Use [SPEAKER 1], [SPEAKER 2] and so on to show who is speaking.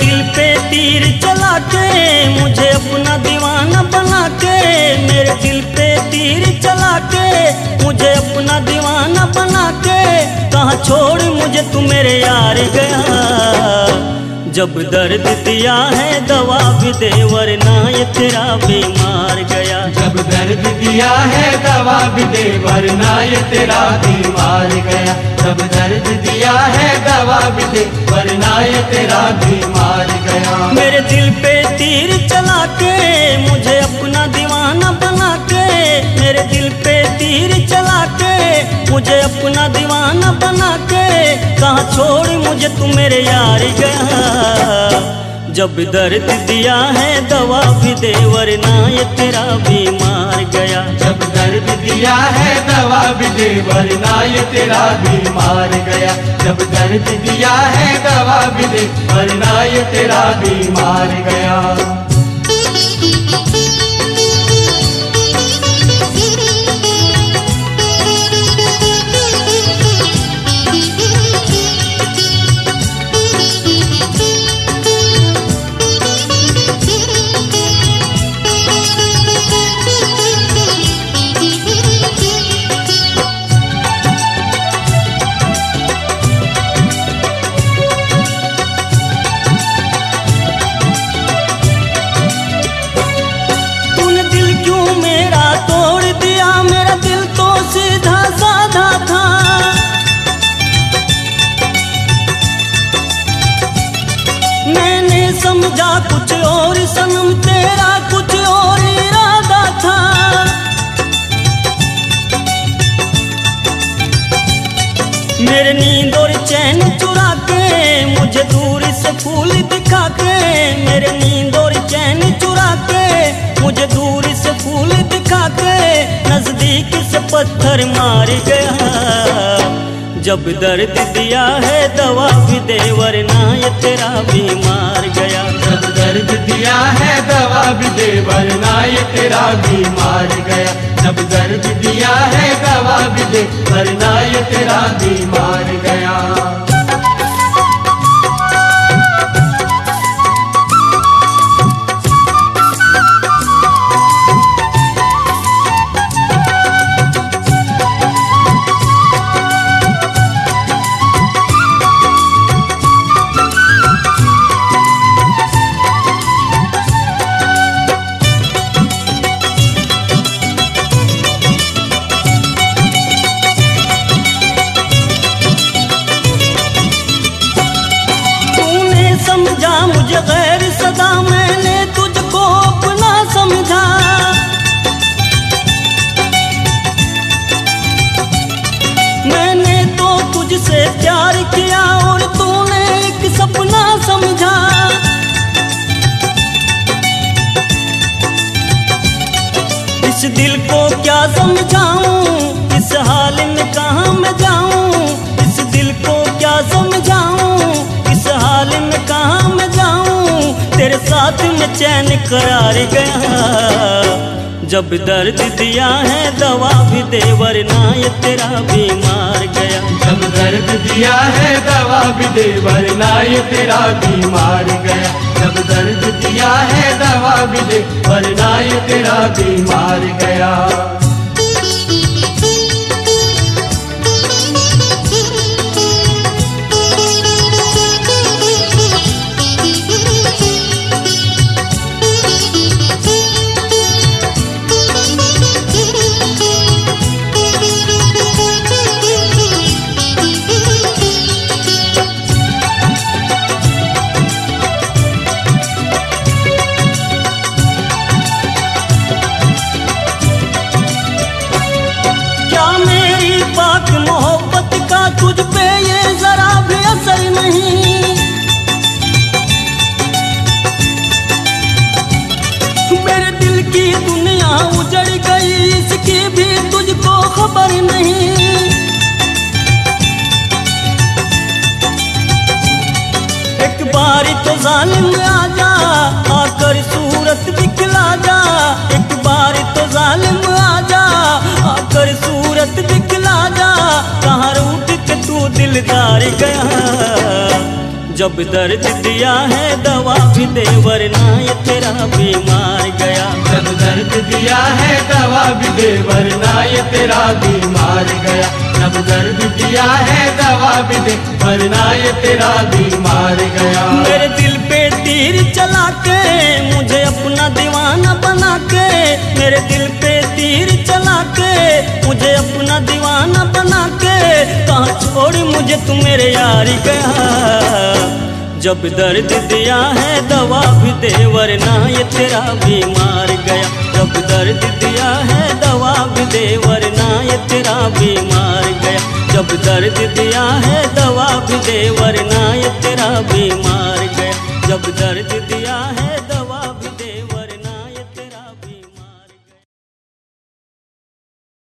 [SPEAKER 1] दिल पे तीर चला के मुझे अपना दीवाना बना के मेरे दिल पे तीर चला के मुझे अपना दीवाना बना के कहाँ छोड़ मुझे तू मेरे यार गया। जब दर्द दिया है दवा भी दे वरना ये तेरा बीमार गया।
[SPEAKER 2] जब दर्द दिया है दवा भी दे वरना ये तेरा बीमार गया। जब दर्द दिया है दवा भी दे वरना ये तेरा बीमार गया।
[SPEAKER 1] मेरे दिल पे तीर चला के मुझे अपना दीवाना बना के मेरे मुझे अपना दीवाना बना के, कहाँ छोड़ मुझे तू मेरे यार गया। जब दर्द दिया है दवा भी दे, वरना ये तेरा बीमार गया।
[SPEAKER 2] जब दर्द दिया है दवा भी दे, वरना ये तेरा बीमार गया। जब दर्द दिया है दवा भी दे, वरना ये तेरा बीमार गया।
[SPEAKER 1] समझा कुछ और सनम, तेरा कुछ और इरादा था। मेरे नींद और चैन चुरा के, मुझे दूर से फूल दिखा के, मेरे नींद और चैन चुरा के, मुझे दूर से फूल दिखा के, नज़दीक से पत्थर मार गया। जब दर्द दिया है, दवा भी दे, वरना ये तेरा बीमार
[SPEAKER 2] दिया है, दवा भी दे, वरना ये तेरा भी मार गया। जब दर्द दिया है, दवा भी दे, वरना ये तेरा बीमार
[SPEAKER 1] को क्या समझाऊं? इस हाल में कहाँ मैं जाऊँ? इस दिल को क्या समझाऊं? इस हाल में कहाँ मैं जाऊँ? तेरे साथ में चैन करार गया। जब दर्द दिया है, दवा भी दे, वरना ये तेरा बीमार गया।
[SPEAKER 2] जब दर्द दिया है, दवा भी दे, वरना ये तेरा बीमार गया। जब दर्द दिया है, दवा भी दे, वरना ये तेरा बीमार गया।
[SPEAKER 1] खबर नहीं। एक बारी तो जालिम जा, आकर सूरत दिखला जा। एक बारी तो जालिम आ जा, आकर सूरत दिखला जा। कहाँ रूठ के तू दिलदार गया? जब दर्द दिया है दवा भी दे, वरना ये तेरा बीमार गया।
[SPEAKER 2] दे, वरना ये तेरा बीमार गया। जब दर्द दिया है, दवा भी दे, वरना ये तेरा बीमार गया।
[SPEAKER 1] मेरे दिल पे तीर चला के, मुझे अपना दीवाना बना के, मेरे दिल पे तीर चला के, मुझे अपना दीवाना बना के, कहाँ छोड़ मुझे तू मेरे यार गया। जब दर्द दिया है, दवा भी दे, वरना ये तेरा बीमार गया। जब दर्द दिया है, दवा भी दे, वरना ये तेरा बीमार गया। जब दर्द दिया है, दवा भी दे, वरना ये तेरा बीमार